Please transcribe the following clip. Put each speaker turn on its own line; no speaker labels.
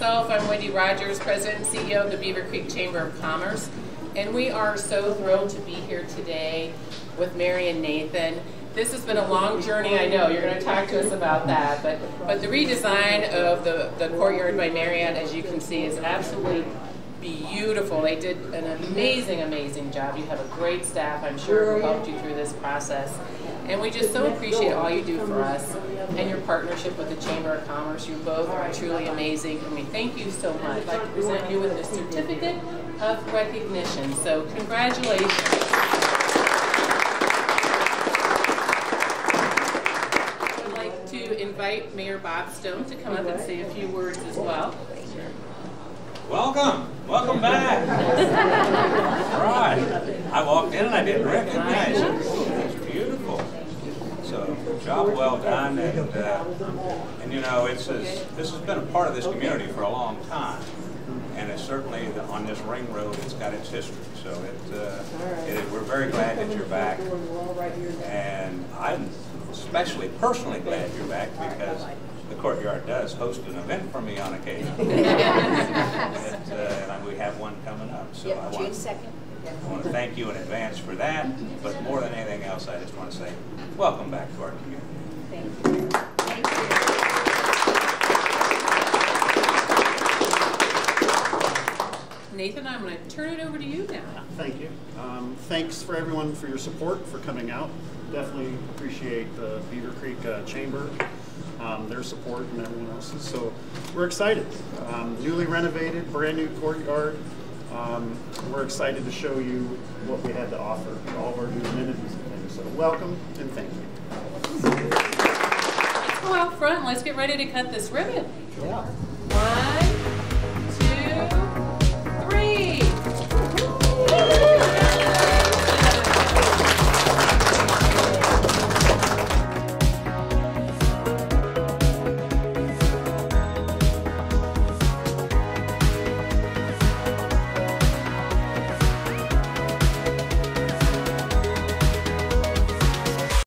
myself, I'm Wendy Rogers, President and CEO of the Beavercreek Chamber of Commerce. And we are so thrilled to be here today with Mary and Nathan. This has been a long journey, I know, you're going to talk to us about that, but, but the redesign of the, the courtyard by Marriott, as you can see, is absolutely beautiful. They did an amazing, amazing job. You have a great staff, I'm sure, who helped you through this process. And we just so appreciate all you do for us and your partnership with the Chamber of Commerce. You both are truly amazing, and we thank you so much. I'd like to present you with a certificate of recognition. So congratulations. I'd like to invite Mayor Bob Stone to come up and say a few words as well.
Welcome. Welcome back. All right. I walked in and I didn't recognize it. It's beautiful. So, job well done. And, uh, and you know, it's as, this has been a part of this community for a long time. And it's certainly on this ring road, it's got its history. So it, uh, it, we're very glad that you're back. And I'm especially personally glad you're back because the courtyard does host an event for me on occasion. and, uh, and we have one coming up. So I want, I want to thank you in advance for that. But more than anything else, I just want to say welcome back to our community.
Thank you. Thank you.
Nathan, I'm going to turn it over to you now.
Thank you. Um, thanks for everyone for your support, for coming out. Definitely appreciate the Beavercreek uh, Chamber um, their support and everyone else's. So we're excited. Um, newly renovated, brand new courtyard. Um, we're excited to show you what we had to offer, all of our new amenities and things. So welcome and thank you.
Let's out front. Let's get ready to cut this ribbon.
Yeah.